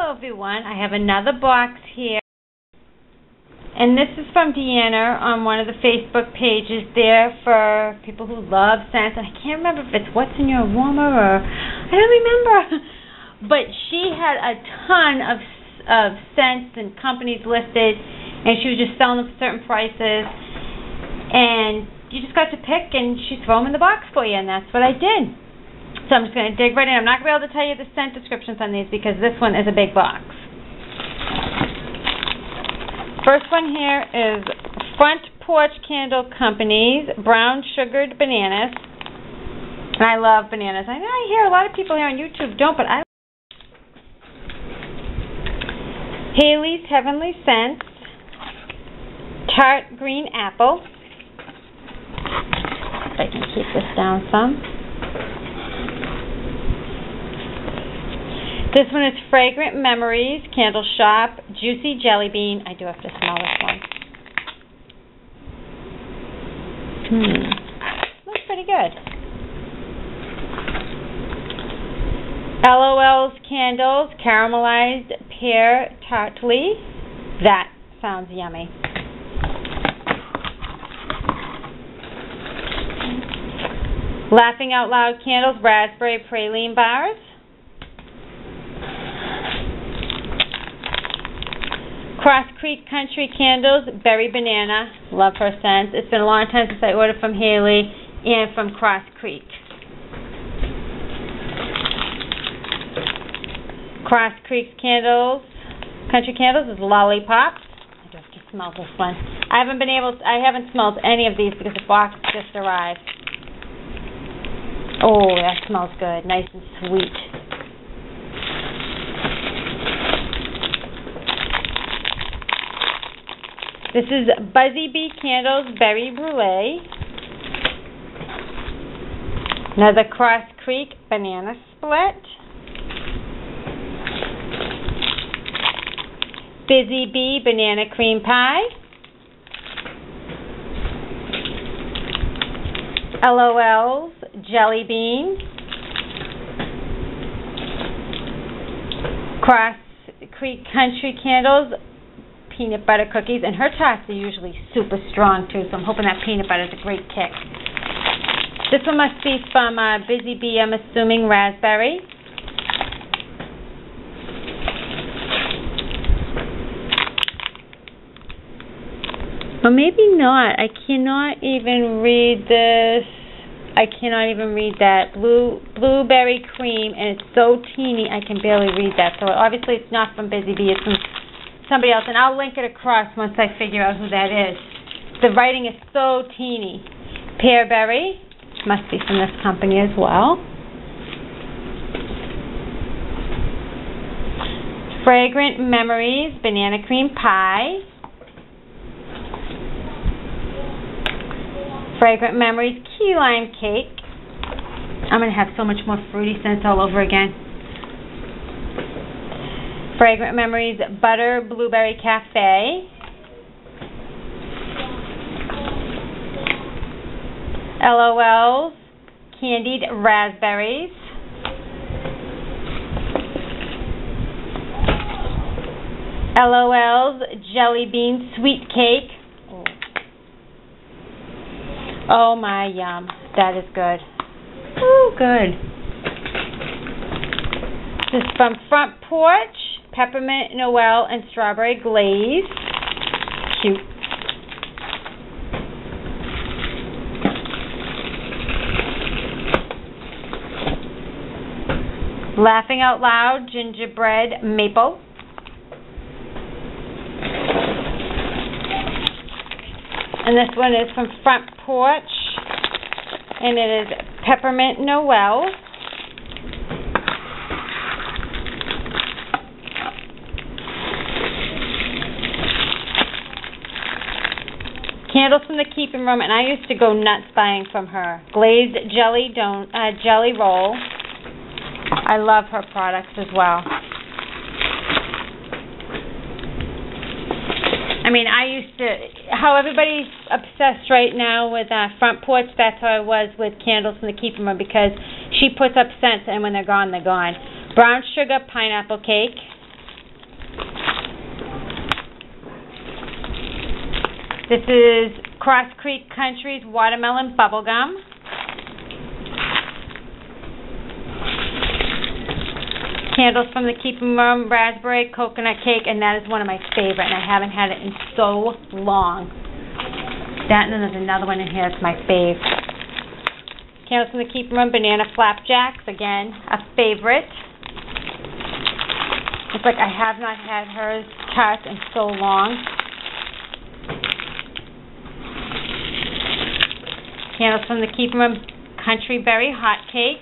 Hello everyone, I have another box here. And this is from Deanna on one of the Facebook pages there for people who love scents. I can't remember if it's what's in your aroma or I don't remember. But she had a ton of of scents and companies listed and she was just selling them for certain prices. And you just got to pick and she throw them in the box for you and that's what I did. So I'm just going to dig right in. I'm not going to be able to tell you the scent descriptions on these because this one is a big box. First one here is Front Porch Candle Company's Brown Sugared Bananas. And I love bananas. I know I hear a lot of people here on YouTube don't, but I Haley's Heavenly Scents Tart Green Apple. If I can keep this down some. This one is Fragrant Memories, Candle Shop, Juicy Jelly Bean. I do have to smell this one. Hmm. Looks pretty good. LOL's Candles, Caramelized Pear Tartly. That sounds yummy. Laughing Out Loud Candles, Raspberry Praline Bars. Cross Creek Country Candles, Berry Banana. Love her scent. It's been a long time since I ordered from Haley and from Cross Creek. Cross Creek Candles, Country Candles is Lollipop. I have to smell this one. I haven't been able to, I haven't smelled any of these because the box just arrived. Oh, that smells good. Nice and sweet. This is Busy Bee Candles Berry Brulee. Another Cross Creek Banana Split. Busy Bee Banana Cream Pie. LOL's Jelly Bean. Cross Creek Country Candles peanut butter cookies, and her tarts are usually super strong too, so I'm hoping that peanut butter is a great kick. This one must be from uh, Busy Bee, I'm assuming raspberry. Or maybe not. I cannot even read this. I cannot even read that. Blue blueberry cream, and it's so teeny I can barely read that. So obviously it's not from Busy Bee. It's from somebody else, and I'll link it across once I figure out who that is. The writing is so teeny. Pearberry must be from this company as well. Fragrant Memories Banana Cream Pie. Fragrant Memories Key Lime Cake. I'm going to have so much more fruity scents all over again. Fragrant Memories Butter Blueberry Cafe. LOL's Candied Raspberries. LOL's Jelly Bean Sweet Cake. Oh. my yum. That is good. Oh, good. This is from Front Porch peppermint Noel and strawberry glaze. Cute. Laughing Out Loud gingerbread maple. And this one is from Front Porch. And it is Peppermint Noel. Candles from the Keeping Room, and I used to go nuts buying from her. Glazed jelly don uh, jelly roll. I love her products as well. I mean, I used to, how everybody's obsessed right now with uh, front porch, that's how I was with candles from the Keeping Room because she puts up scents and when they're gone, they're gone. Brown sugar pineapple cake. This is Cross Creek Country's Watermelon Bubblegum. Candles from the Keeping Room Raspberry Coconut Cake, and that is one of my favorite, and I haven't had it in so long. That, and then there's another one in here that's my fave. Candles from the Keeping Room Banana Flapjacks, again, a favorite. It's like I have not had hers tart in so long. Candles from the Keep 'em Country Berry Hot Cake.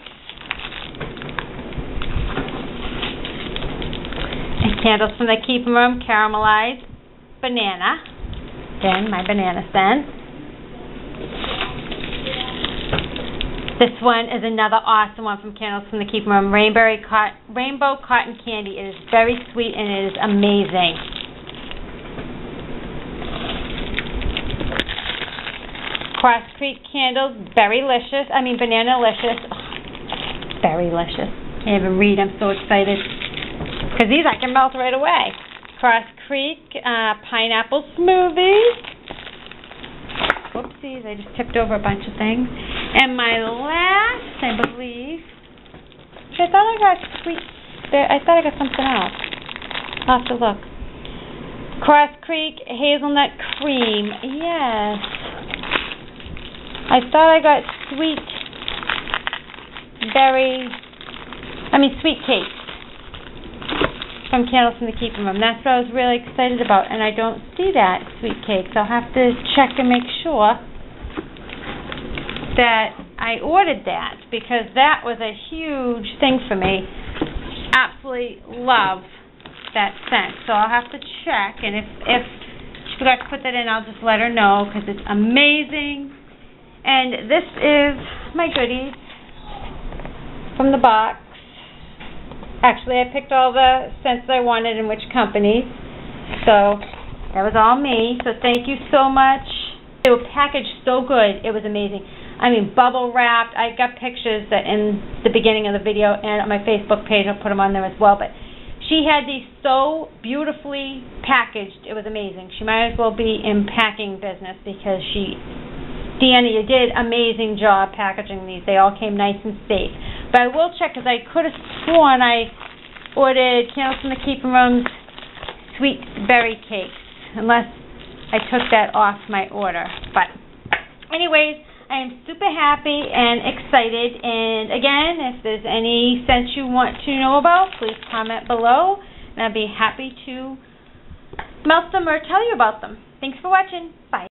And candles from the Keeping Room Caramelized Banana. Again, my banana scent. This one is another awesome one from Candles from the Keep 'em cot- Rainbow Cotton Candy. It is very sweet and it is amazing. Cross Creek Candles, Berry-licious, I mean Banana-licious. Oh, Berry-licious. Can't even read, I'm so excited. Because these I can melt right away. Cross Creek uh, Pineapple Smoothie. Whoopsies, I just tipped over a bunch of things. And my last, I believe, I thought I got sweet, I thought I got something else. I'll have to look. Cross Creek Hazelnut Cream, yes. I thought I got sweet berry, I mean sweet cake from Candles from the Keeping Room. That's what I was really excited about, and I don't see that sweet cake, so I'll have to check and make sure that I ordered that because that was a huge thing for me. Absolutely love that scent, so I'll have to check, and if if she forgot to put that in, I'll just let her know because it's amazing. And this is my goodies from the box. Actually, I picked all the scents I wanted and which companies. So that was all me. So thank you so much. They were packaged so good. It was amazing. I mean, bubble wrapped. I got pictures that in the beginning of the video and on my Facebook page. I'll put them on there as well. But she had these so beautifully packaged. It was amazing. She might as well be in packing business because she Deanna, you did amazing job packaging these. They all came nice and safe. But I will check because I could have sworn I ordered Candles from the Keeping Room's sweet berry cakes, unless I took that off my order. But anyways, I am super happy and excited. And again, if there's any scents you want to know about, please comment below, and I'd be happy to melt them or tell you about them. Thanks for watching. Bye.